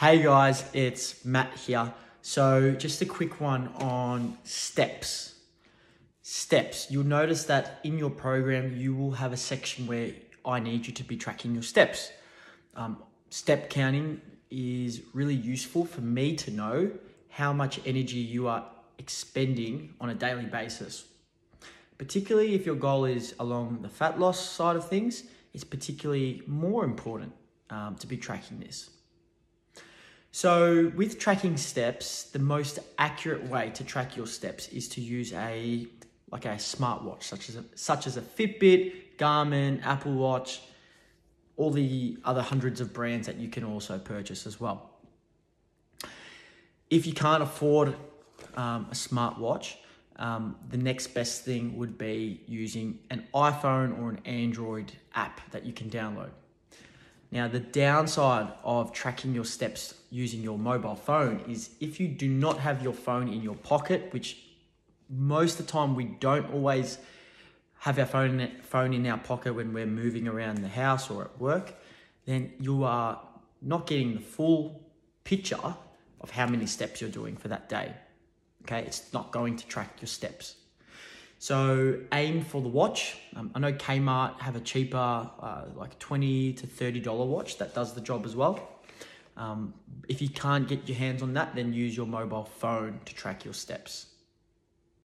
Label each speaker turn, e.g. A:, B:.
A: Hey guys, it's Matt here. So, just a quick one on steps. Steps. You'll notice that in your program, you will have a section where I need you to be tracking your steps. Um, step counting is really useful for me to know how much energy you are expending on a daily basis. Particularly if your goal is along the fat loss side of things, it's particularly more important um, to be tracking this. So, with tracking steps, the most accurate way to track your steps is to use a like a smartwatch, such as a, such as a Fitbit, Garmin, Apple Watch, all the other hundreds of brands that you can also purchase as well. If you can't afford um, a smartwatch, um, the next best thing would be using an iPhone or an Android app that you can download. Now, the downside of tracking your steps using your mobile phone is if you do not have your phone in your pocket, which most of the time we don't always have our phone phone in our pocket when we're moving around the house or at work, then you are not getting the full picture of how many steps you're doing for that day. Okay, it's not going to track your steps. So aim for the watch. Um, I know Kmart have a cheaper, uh, like twenty to thirty dollar watch that does the job as well. Um, if you can't get your hands on that, then use your mobile phone to track your steps.